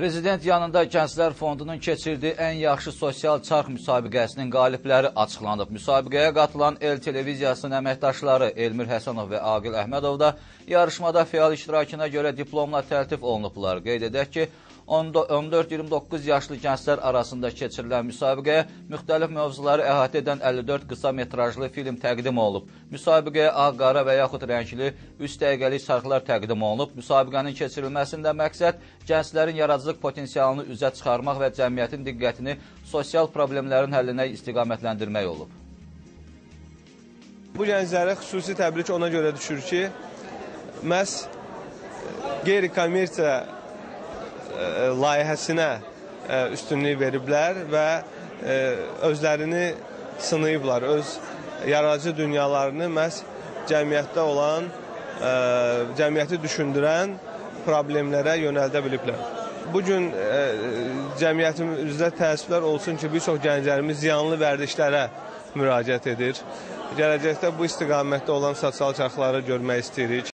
Prezident yanında Gənclər Fondunun keçirdiyi ən yaxşı sosial çarx müsabiqəsinin qalibləri açıqlanıb. Müsabiqəyə qatılan El televiziyasının əməkdaşları Elmir Həsənov və Aqil Əhmədov da yarışmada fəal iştirakına görə diplomla təltif olunublar. Qeyd edək ki, 14-29 yaşlı gənclər arasında keçirilən müsabiqəyə müxtəlif mövzuları əhatə edən 54 qısa metrajlı film təqdim olunub. Müsabiqəyə ağ, qara və yaxud rəngli 3 dəqiqəlik çarxlar təqdim olunub. Müsabiqənin keçirilməsində məqsəd gənclərin yaradıcılıq potensialını üzə çıxarmaq və cəmiyyətin diqqətini sosial problemlərin həllinə istiqamətləndirmək olub. Bu gənclərə xüsusi təbrik ona görə düşür ki, məhz qeyri-kommersiya layihəsinə üstünlük veriblər və özlərini sınayıblar, öz yaradıcı dünyalarını məhz cəmiyyətdə olan, cəmiyyəti düşündürən problemlərə yönəldə biliblər. Bugün cəmiyyətimizdə təəssüflər olsun ki, bir çox gənclərimiz ziyanlı vərdişlərə müraciət edir. Gələcəkdə bu istiqamətdə olan sosial çarxları görmək istəyirik.